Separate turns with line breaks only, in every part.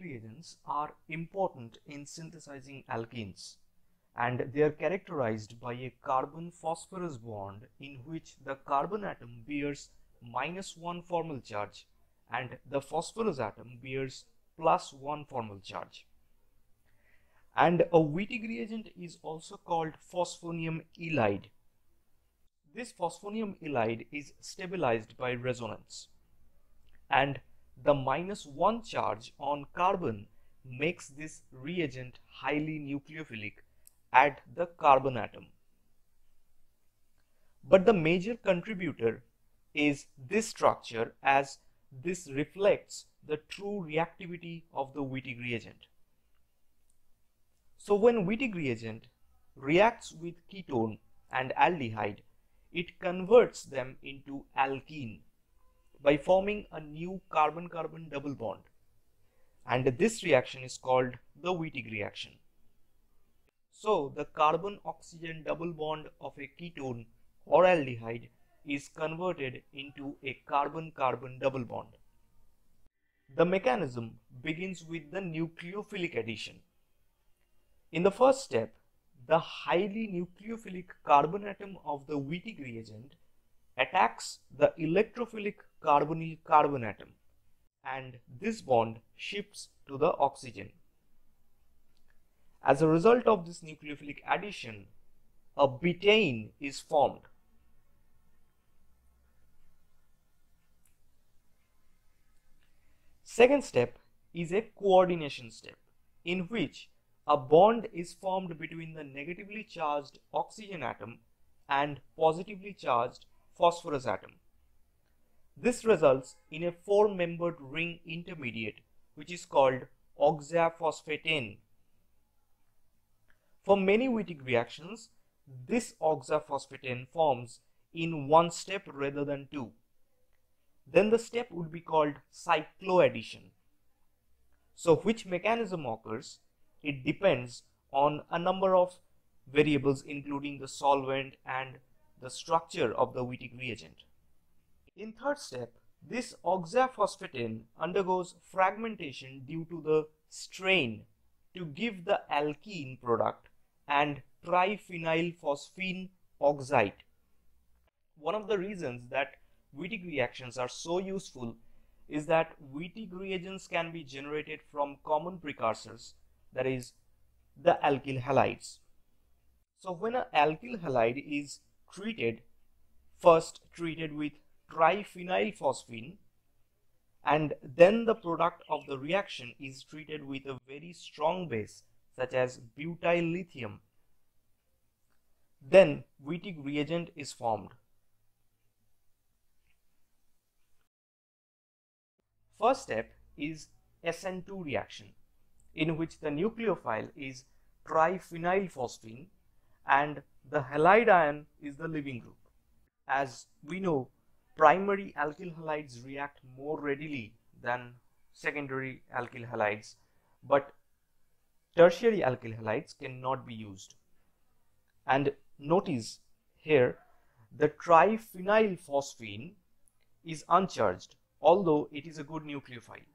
reagents are important in synthesizing alkenes and they are characterized by a carbon phosphorus bond in which the carbon atom bears minus 1 formal charge and the phosphorus atom bears plus 1 formal charge. And a Wittig reagent is also called phosphonium ylide. This phosphonium ylide is stabilized by resonance and the minus 1 charge on carbon makes this reagent highly nucleophilic at the carbon atom. But the major contributor is this structure as this reflects the true reactivity of the Wittig reagent. So when Wittig reagent reacts with ketone and aldehyde, it converts them into alkene by forming a new carbon-carbon double bond. And this reaction is called the Wittig reaction. So the carbon-oxygen double bond of a ketone or aldehyde is converted into a carbon-carbon double bond. The mechanism begins with the nucleophilic addition. In the first step, the highly nucleophilic carbon atom of the Wittig reagent attacks the electrophilic carbonyl carbon atom and this bond shifts to the oxygen. As a result of this nucleophilic addition, a betaine is formed. Second step is a coordination step in which a bond is formed between the negatively charged oxygen atom and positively charged phosphorus atom. This results in a four-membered ring intermediate which is called oxaphosphetane. For many Wittig reactions, this oxaphosphetane forms in one step rather than two. Then the step would be called cycloaddition. So which mechanism occurs? It depends on a number of variables including the solvent and the structure of the Wittig reagent. In third step, this oxaphosphetane undergoes fragmentation due to the strain to give the alkene product and triphenylphosphine oxide. One of the reasons that Wittig reactions are so useful is that Wittig reagents can be generated from common precursors that is the alkyl halides. So when an alkyl halide is treated, first treated with triphenylphosphine and then the product of the reaction is treated with a very strong base such as butyl lithium. Then Wittig reagent is formed. First step is SN2 reaction in which the nucleophile is triphenylphosphine and the halide ion is the leaving group. As we know, primary alkyl halides react more readily than secondary alkyl halides, but tertiary alkyl halides cannot be used. And notice here the triphenylphosphine is uncharged although it is a good nucleophile.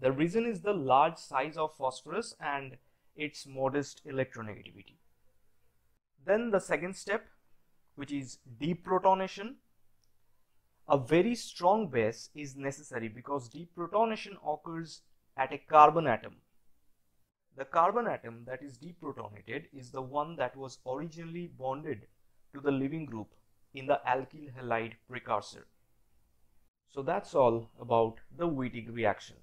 The reason is the large size of phosphorus and its modest electronegativity. Then the second step which is deprotonation. A very strong base is necessary because deprotonation occurs at a carbon atom. The carbon atom that is deprotonated is the one that was originally bonded to the leaving group in the alkyl halide precursor. So that's all about the Wittig reaction.